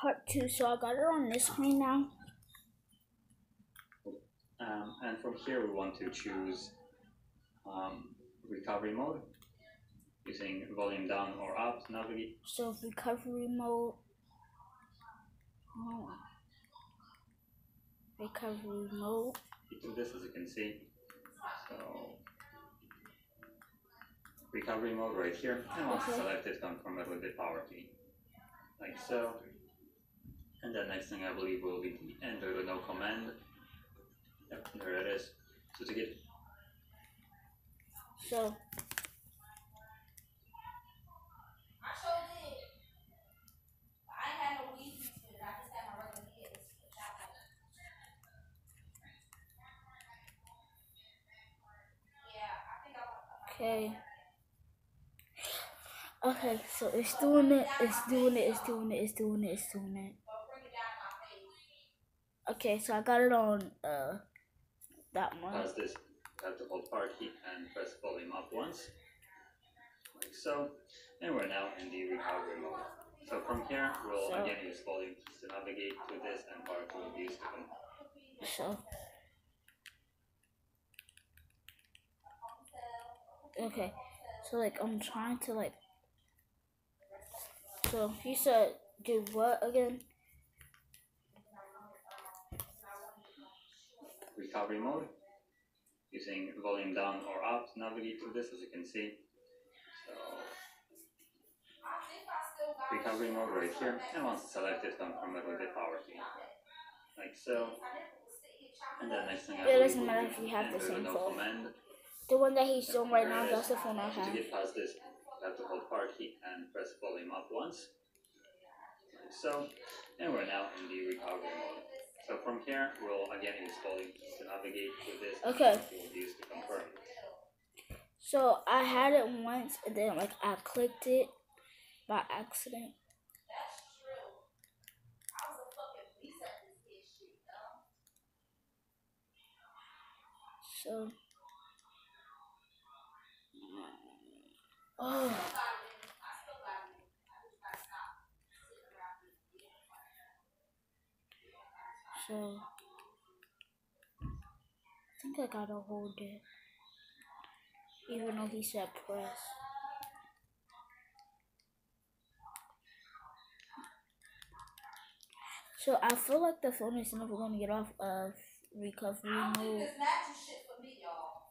part two, so I got it on this screen now. Um, and from here we want to choose um, recovery mode using volume down or up navigate. So recovery mode. Oh. Recovery mode. You do this as you can see. So recovery mode right here. And Okay. selected, confirm it with the power key. Like so. And the next thing I believe will be the enter the no command. Yep, there it is. So to get So I sure did. I ain't had no weed with it. I just had my regular kids. Yeah, I think I want okay. Okay, so it's doing it, it's doing it, it's doing it, it's doing it, it's doing it. to bring it down in my face. Okay, so I got it on uh that one. As this, you have to hold power key and press volume up once, like so. And we're now in the recovery mode. So from here, we'll So- again use volume to navigate to this, and key will used to So Okay. So like I'm trying to like So he said do what again? Recovery mode using volume down or up to navigate to this, as you can see. So recovery mode right here, and once selected, confirm it with the power key, like so. And then next thing I It doesn't matter if you have the same phone. command. The one that he's doing right now, that's the phone I To have. get past this, you have to hold power key and press volume up once. Like so, and we're now in the recovery mode. So from here, we'll again volume keys to navigate to this. Okay. Use to confirm. So I had it once and then like I clicked it by accident. That's oh true. I was a fucking reset this kid shit, though. So Oh I still got it. I still got it. I just gotta stop sitting around and being so I think I gotta hold it. Even though he said press. So I feel like the phone is never gonna get off of recovery I don't think mode. this natural shit for me, y'all.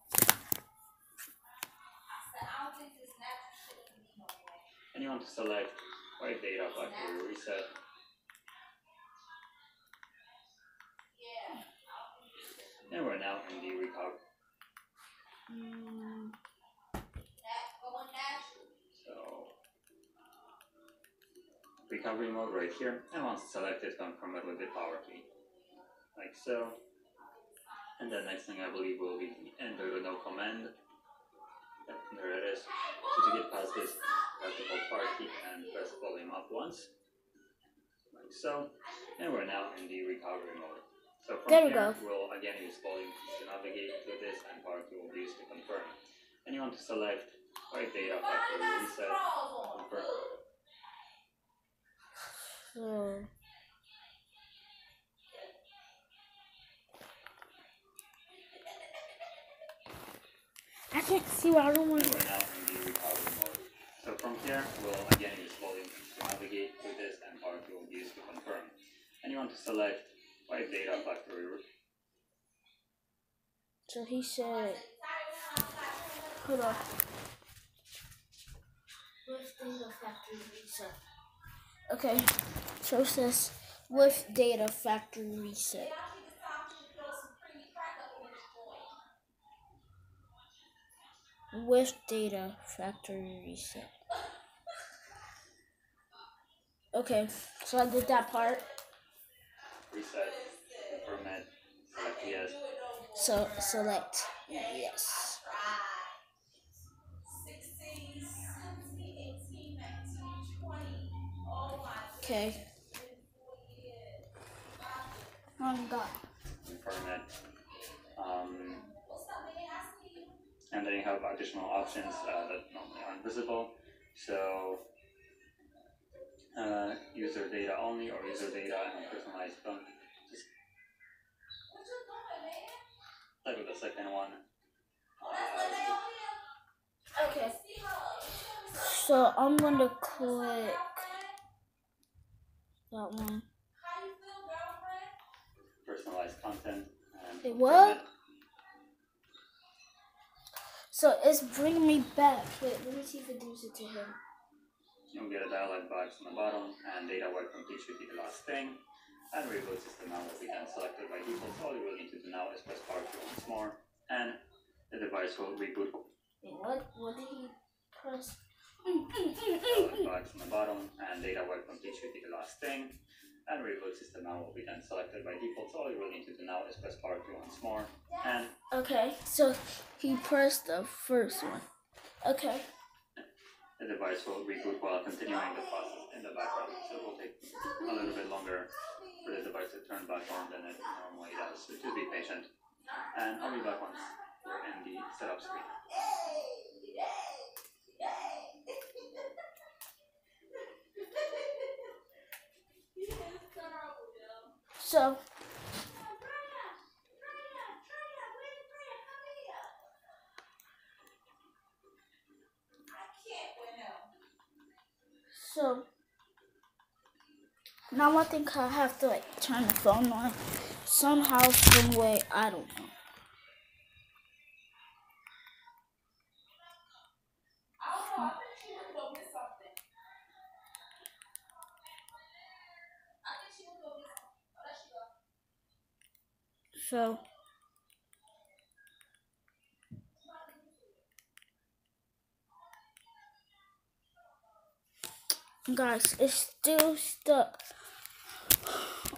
I don't think this natural shit for me no more. And you want to select wipe data factory reset. Yeah. I don't think this shit for me. And we're now in the recovery. Mm, That going natural. So recovery mode right here. And once selected, confirm it with the power key. Like so. And the next thing I believe will be the enter the no command. Yep, there it is. So to get past this, press hold power key and press volume up once. Like so. And we're now in the recovery mode. So from There we here, go. we'll again use volume to navigate to this and power key will be used to confirm. And you want to select wipe data factory reset. straws? Confirm. so I can't see what I don't want to now in the recovery mode. So from here, we'll again use volume to navigate to this and power key will be used to confirm. And you want to select wipe data factory re- So he said hold on. With data factory reset. Okay. So it says with data factory reset. With data factory reset. Okay, so I did that part. So select yes. 16, 17, 18, 19, 20. Oh my Okay. Oh God. confirm it. Um, What's up, man? I see you. and then you have additional options uh, that normally aren't visible. So, uh, user data only or user data and personalized dunk. Just What you doing, man? type of the second one. That's what they Uh. Okay. So I'm gonna click that one. How you feel, girlfriend? personalized content. Wait, what? it. So it's bringing me back. Wait, let me see if it does it to him. You'll get a dialog box on the bottom, and data work complete should be the last thing. And reboot system now will be then selected by default. So all you will need to do now is press power key once more, and the device will reboot. What? What did he press? Box on the bottom, and data work complete should be the last thing. And reboot system now will be done selected by default. So all you will need to do now is press power key once more, and Okay, so he pressed the first one. Okay. the device will reboot while continuing the process in the background. So it will take a little bit longer for the device to turn back on than it normally does. So just be patient. And I'll be back once we're in the setup screen. So so now I think I have to like turn the phone on somehow, some way. I don't know. So guys, it's still stuck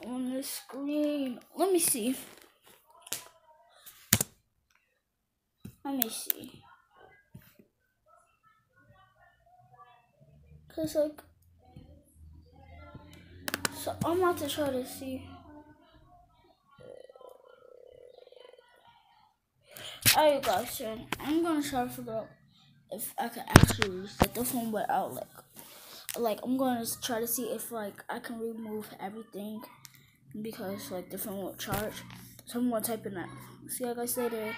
on the screen. Let me see. Let me see. Cause like, so I'm about to try to see. Alright guys, so I'm gonna try to figure out if I can actually reset the phone without like like I'm gonna try to see if like I can remove everything because like the phone won't charge. So I'm gonna type in that. See you guys later.